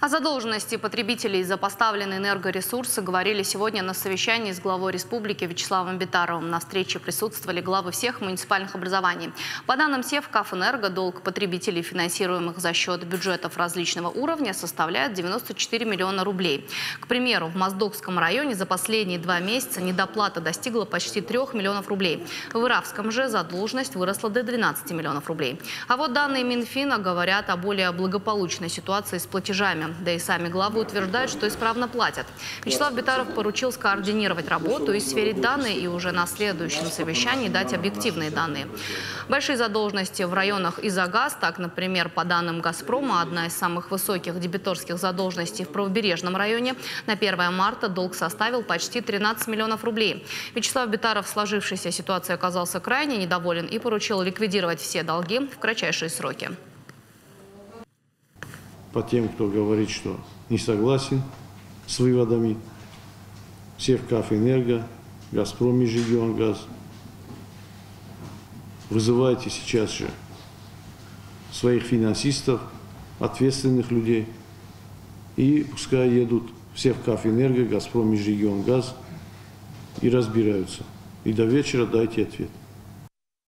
О задолженности потребителей за поставленные энергоресурсы говорили сегодня на совещании с главой республики Вячеславом Битаровым. На встрече присутствовали главы всех муниципальных образований. По данным СЕВ, «Кафэнерго» долг потребителей, финансируемых за счет бюджетов различного уровня, составляет 94 миллиона рублей. К примеру, в Моздокском районе за последние два месяца недоплата достигла почти 3 миллионов рублей. В Иравском же задолженность выросла до 12 миллионов рублей. А вот данные Минфина говорят о более благополучной ситуации с платежами. Да и сами главы утверждают, что исправно платят. Вячеслав Битаров поручил скоординировать работу и сверить данные и уже на следующем совещании дать объективные данные. Большие задолженности в районах и за газ, так, например, по данным «Газпрома», одна из самых высоких дебиторских задолженностей в правобережном районе. На 1 марта долг составил почти 13 миллионов рублей. Вячеслав Битаров в сложившейся ситуации оказался крайне недоволен и поручил ликвидировать все долги в кратчайшие сроки по тем, кто говорит, что не согласен с выводами. Севкаф Энерго, Газпром Межрегионгаз. Вызывайте сейчас же своих финансистов, ответственных людей, и пускай едут в Севкаф Энерго, Газпром Межрегионгаз и разбираются. И до вечера дайте ответ.